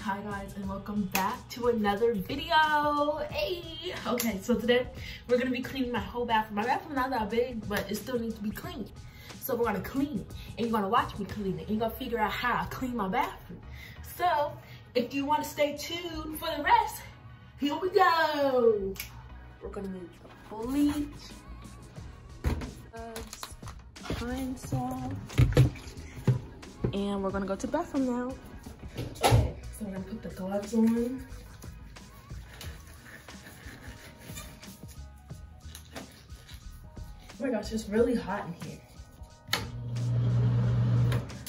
Hi guys and welcome back to another video. Hey! Okay, so today we're gonna be cleaning my whole bathroom. My bathroom not that big, but it still needs to be cleaned. So we're gonna clean it and you're gonna watch me clean it. And you're gonna figure out how I clean my bathroom. So if you wanna stay tuned for the rest, here we go. We're gonna the bleach, Pine-Sol, and we're gonna go to the bathroom now. Okay, so we're gonna put the gloves on. Oh my gosh, it's really hot in here.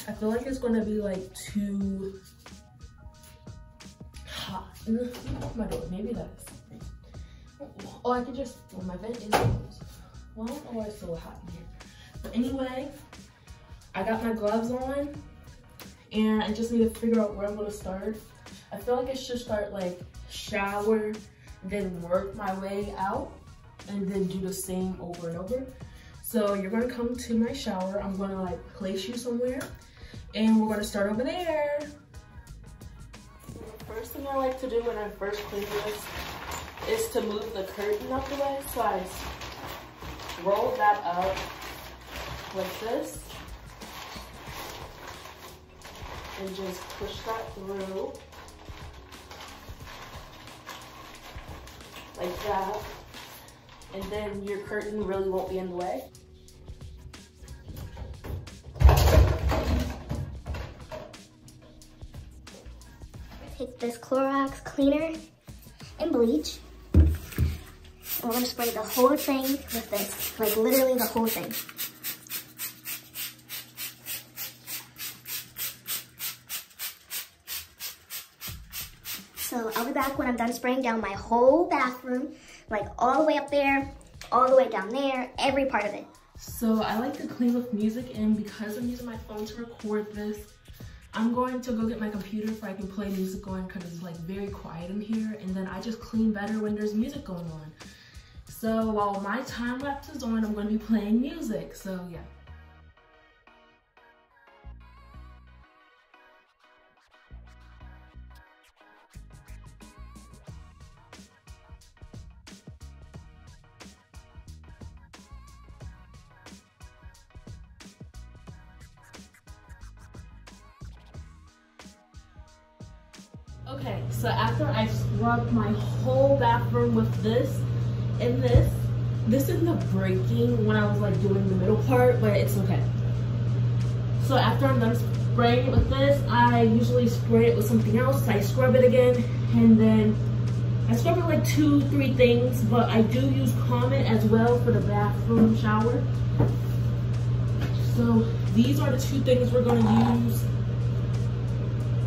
I feel like it's gonna be like too hot. Oh my god, maybe that's. Oh, I could just, well, my vent is closed. Well, why it's so hot in here. But anyway, I got my gloves on and I just need to figure out where I'm gonna start. I feel like I should start like shower, then work my way out, and then do the same over and over. So you're gonna come to my shower. I'm gonna like place you somewhere, and we're gonna start over there. So the first thing I like to do when I first clean this is to move the curtain up the way. So I roll that up like this. and just push that through like that and then your curtain really won't be in the way. Take this Clorox cleaner and bleach. And we're gonna spray the whole thing with this, like literally the whole thing. So I'll be back when I'm done spraying down my whole bathroom, like all the way up there, all the way down there, every part of it. So I like to clean with music and because I'm using my phone to record this, I'm going to go get my computer so I can play music on because it's like very quiet in here and then I just clean better when there's music going on. So while my time lapse is on, I'm to be playing music. So yeah. Okay, so after I scrubbed my whole bathroom with this and this, this is the breaking when I was like doing the middle part, but it's okay. So after I'm done spraying it with this, I usually spray it with something else. I scrub it again and then I scrub it like two, three things, but I do use Comet as well for the bathroom shower. So these are the two things we're gonna use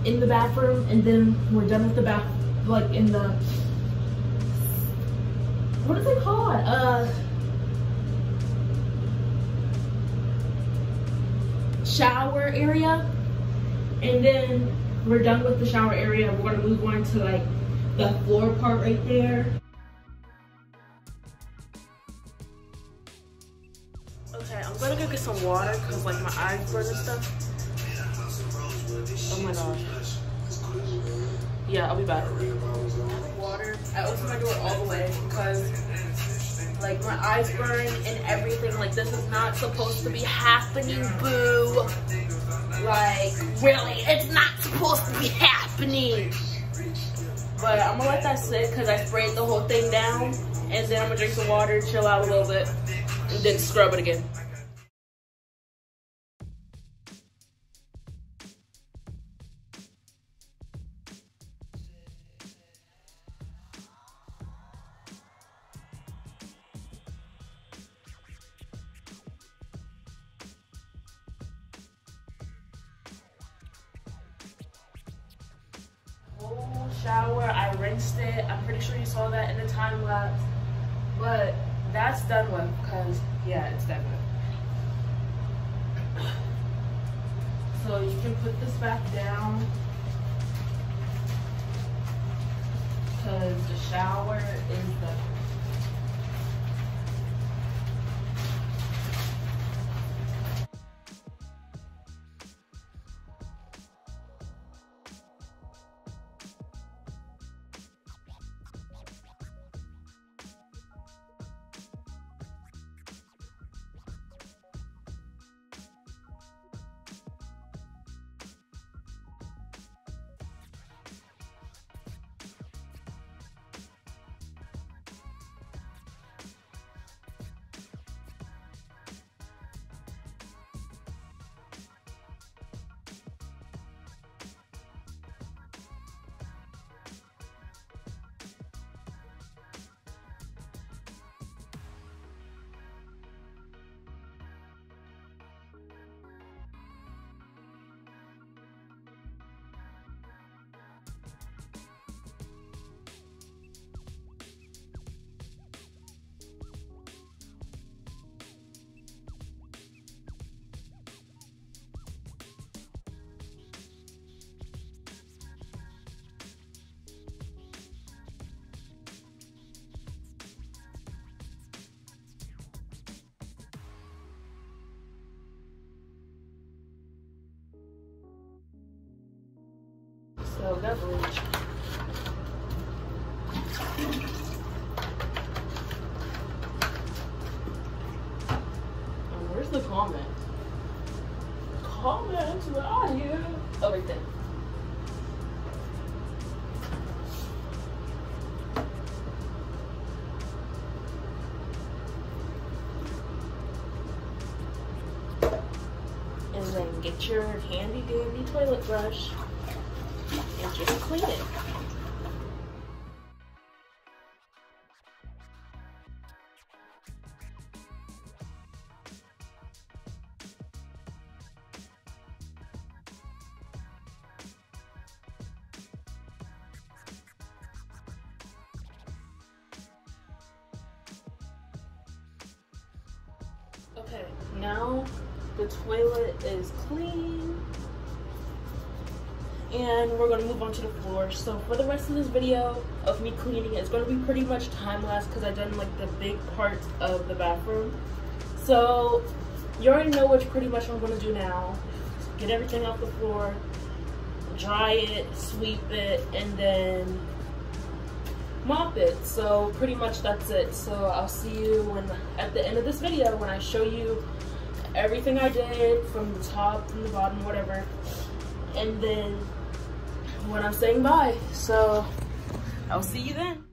in the bathroom and then we're done with the bath like in the what is it called? Uh shower area? And then we're done with the shower area. We're going to move on to like the floor part right there. Okay i'm gonna go get some water because like my eyes burn and stuff. Oh my gosh. Yeah, I'll be back. I opened my door all the way because like my eyes burn and everything. Like this is not supposed to be happening, boo. Like really, it's not supposed to be happening. But I'm gonna let that sit because I sprayed the whole thing down. And then I'm gonna drink some water, chill out a little bit, and then scrub it again. Shower. I rinsed it. I'm pretty sure you saw that in the time lapse. But that's done with because, yeah, it's done with. So you can put this back down because the shower is the Bleach. Um, where's the Comet? Comet, where are you? Oh, right there. And then get your handy dandy toilet brush and just clean it. Okay, now the toilet is clean. And we're gonna move on to the floor. So for the rest of this video of me cleaning, it's gonna be pretty much time-lapse because I've done like the big parts of the bathroom. So you already know what pretty much I'm gonna do now. Get everything off the floor, dry it, sweep it, and then mop it. So pretty much that's it. So I'll see you when at the end of this video when I show you everything I did from the top, from the bottom, whatever. And then when I'm saying bye. So I'll see you then.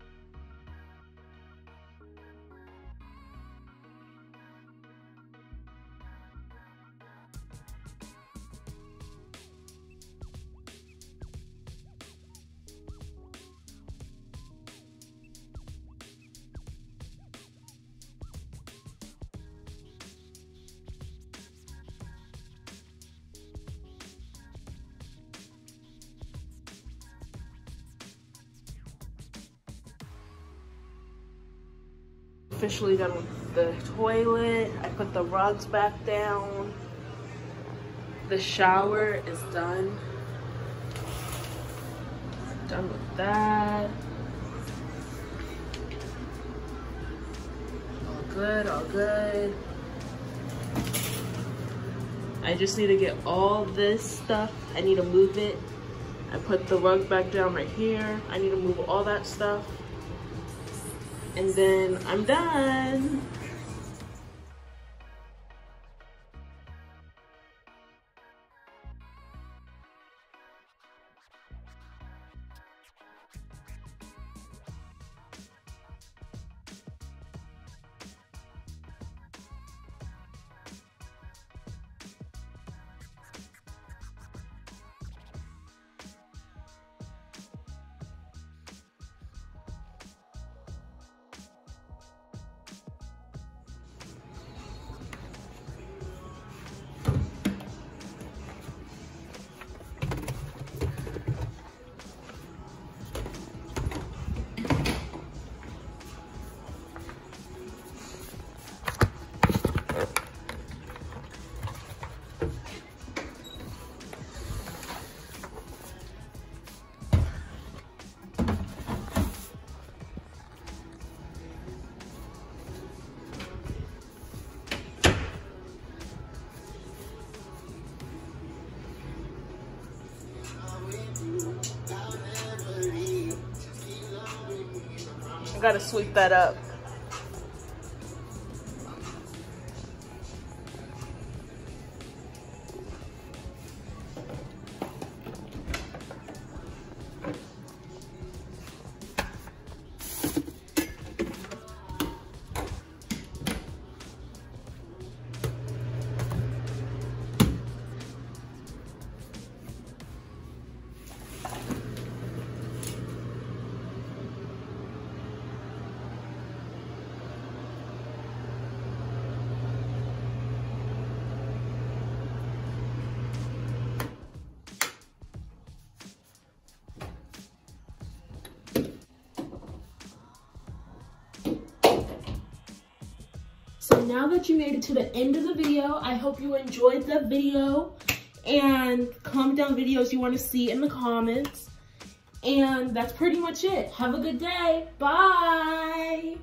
Officially done with the toilet. I put the rugs back down. The shower is done. Done with that. All good, all good. I just need to get all this stuff. I need to move it. I put the rug back down right here. I need to move all that stuff and then I'm done. I gotta sweep that up. Now that you made it to the end of the video, I hope you enjoyed the video and comment down videos you want to see in the comments. And that's pretty much it. Have a good day. Bye.